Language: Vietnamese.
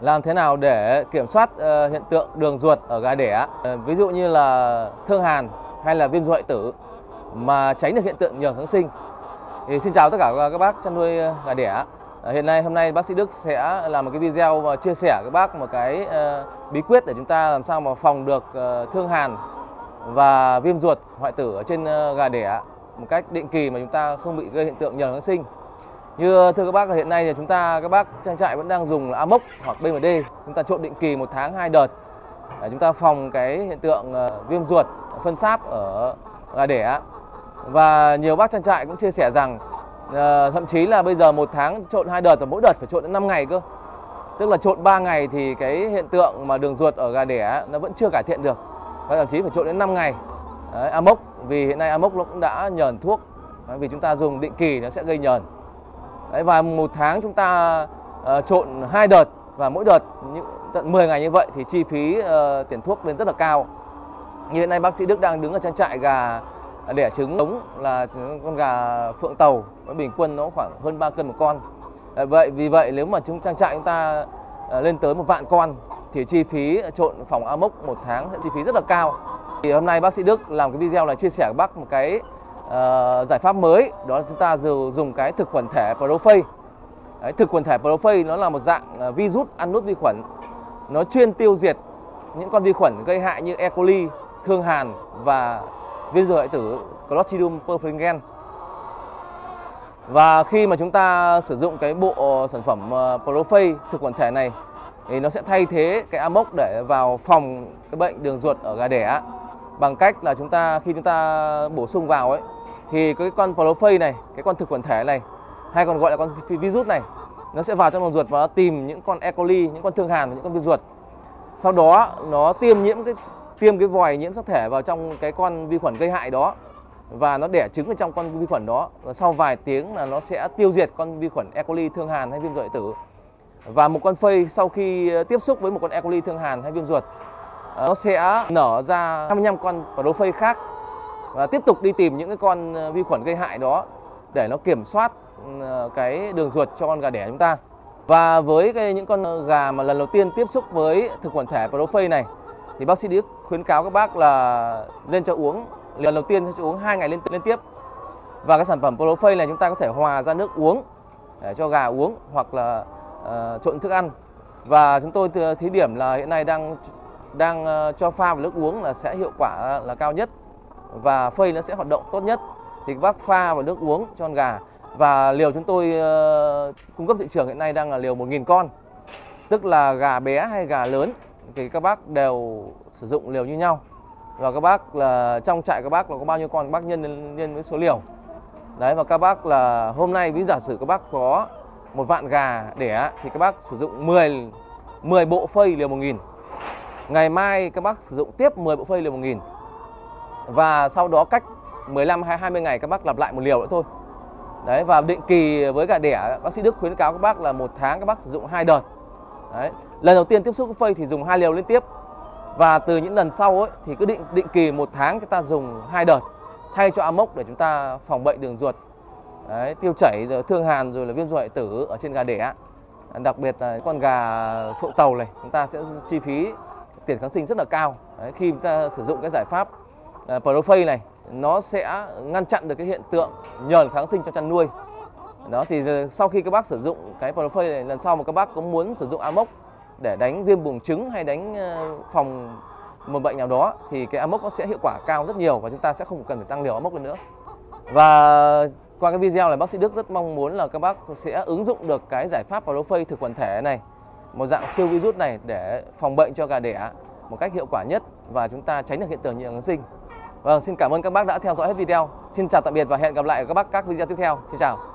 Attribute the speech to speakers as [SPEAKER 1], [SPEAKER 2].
[SPEAKER 1] làm thế nào để kiểm soát ờ, hiện tượng đường ruột ở gà đẻ? Ờ, ví dụ như là thương hàn hay là viêm ruột hoại tử mà tránh được hiện tượng nhờn kháng sinh. Thì xin chào tất cả các bác chăn nuôi ờ, gà đẻ. Hiện nay, hôm nay bác sĩ Đức sẽ làm một cái video và chia sẻ các bác một cái bí quyết để chúng ta làm sao mà phòng được thương hàn và viêm ruột, hoại tử ở trên gà đẻ một cách định kỳ mà chúng ta không bị gây hiện tượng nhờn kháng sinh như ờ, thưa các bác hiện nay thì chúng ta các bác trang trại vẫn đang dùng là Amox hoặc BMD chúng ta trộn định kỳ một tháng hai đợt. Để chúng ta phòng cái hiện tượng ờ, viêm ruột phân sáp ở gà đẻ và nhiều bác trang trại cũng chia sẻ rằng ờ, thậm chí là bây giờ một tháng trộn hai đợt và mỗi đợt phải trộn đến 5 ngày cơ. Tức là trộn 3 ngày thì cái hiện tượng mà đường ruột ở gà đẻ nó vẫn chưa cải thiện được. Và thậm chí phải trộn đến 5 ngày. Đấy, Amox vì hiện nay Amox nó cũng đã nhờn thuốc. Vì chúng ta dùng định kỳ nó sẽ gây nhờn. Đấy, và một tháng chúng ta uh, trộn hai đợt và mỗi đợt những tận 10 ngày như vậy thì chi phí uh, tiền thuốc lên rất là cao. Như hiện nay bác sĩ Đức đang đứng ở trang trại gà đẻ trứng giống là con gà phượng tàu với bình quân nó khoảng hơn 3 cân một con. Đấy, vậy vì vậy nếu mà chúng trang trại chúng ta uh, lên tới một vạn con thì chi phí trộn phòng amox một tháng sẽ chi phí rất là cao. Thì hôm nay bác sĩ Đức làm cái video là chia sẻ với bác một cái uh, giải pháp mới đó là chúng ta dùng cái thực khuẩn thể Prophase. Đấy, thực khuẩn thể Prophase nó là một dạng ờ, virus ăn nút vi khuẩn. Nó chuyên tiêu diệt những con vi khuẩn gây hại như E. coli, thương hàn và viêm ruột hoại tử Clostridium perfringens. Và khi mà chúng ta sử dụng cái bộ sản phẩm uh, Prophase thực khuẩn thể này thì nó sẽ thay thế cái Amox để vào phòng cái bệnh đường ruột ở gà đẻ bằng cách là chúng ta khi chúng ta bổ sung vào ấy thì cái con prophase này, cái con thực khuẩn thể này hay còn gọi là con virus này nó sẽ vào trong đường ruột và nó tìm những con E. coli, những con thương hàn, những con viêm ruột. Sau đó nó tiêm nhiễm cái tiêm cái vòi nhiễm sắc thể vào trong cái con vi khuẩn gây hại đó và nó đẻ trứng ở trong con vi khuẩn đó và sau vài tiếng là nó sẽ tiêu diệt con vi khuẩn E. coli, thương hàn hay viêm ruột tử. Và một con phây sau khi ờ, tiếp xúc với một con E. coli, thương hàn hay viêm ruột ờ, nó sẽ nở ra 25 con prophase khác và tiếp tục đi tìm những cái con ờ, vi khuẩn gây hại đó để nó kiểm soát ừ, cái đường ruột cho con gà đẻ chúng ta. Và với cái những con ờ, gà mà lần đầu tiên tiếp xúc với thực khuẩn thể Prophase này thì bác sĩ Đức khuyến cáo các bác là lên cho uống lần đầu tiên cho uống 2 ngày liên liên tiếp. Và cái sản phẩm Prophase này chúng ta có thể hòa ra nước uống để cho gà uống hoặc là uh, trộn thức ăn. Và chúng tôi thí điểm là hiện nay đang đang cho pha vào nước uống là sẽ hiệu quả là cao nhất và phây nó sẽ hoạt động tốt nhất. Thì các bác pha vào nước uống cho con gà. Và liều chúng tôi uh, cung cấp thị trường hiện nay đang là liều 1.000 con. Tức là gà bé hay gà lớn thì các bác đều sử dụng liều như nhau. Và các bác là trong trại các bác là có bao nhiêu con các bác nhân nhân với số liều. Đấy và các bác là hôm nay ví giả sử các bác có một vạn gà đẻ thì các bác sử dụng 10 10 bộ phây liều 1.000 ngày mai các bác sử dụng tiếp 10 bộ phây liều 1.000 và sau đó cách 15 hay 20 ngày các bác lặp lại một liều nữa thôi. Đấy và định kỳ với gà đẻ bác sĩ Đức khuyến cáo các bác là một tháng các bác sử dụng hai đợt. Đấy. Lần đầu tiên tiếp xúc với phơi thì dùng hai liều liên tiếp. Và từ những lần sau ấy thì cứ định định kỳ một tháng chúng ta dùng hai đợt thay cho Amox để chúng ta phòng bệnh đường ruột. Đấy, tiêu chảy rồi thương hàn rồi là viêm ruột tử ở trên gà đẻ. Đặc biệt là con gà phượng tàu này chúng ta sẽ chi phí tiền kháng sinh rất là cao. Đấy, khi chúng ta sử dụng cái giải pháp Ờ, Prophase này, nó sẽ ngăn chặn được cái hiện tượng nhờn kháng sinh cho chăn nuôi. Đó, thì sau khi các bác sử dụng cái Prophase này, lần sau mà các bác có muốn sử dụng Amox để đánh viêm buồng trứng hay đánh ờ, phòng một bệnh nào đó, thì cái Amox nó sẽ hiệu quả cao rất nhiều và chúng ta sẽ không cần phải tăng liều Amox nữa. Và qua cái video này, bác sĩ Đức rất mong muốn là các bác sẽ ứng dụng được cái giải pháp Prophase thực quần thể này, một dạng siêu virus này để phòng bệnh cho gà đẻ một cách hiệu quả nhất và chúng ta tránh được hiện tượng nhiễm kháng sinh. Vâng, xin cảm ơn các bác đã theo dõi hết video. Xin chào tạm biệt và hẹn gặp lại các bác các video tiếp theo. Xin chào.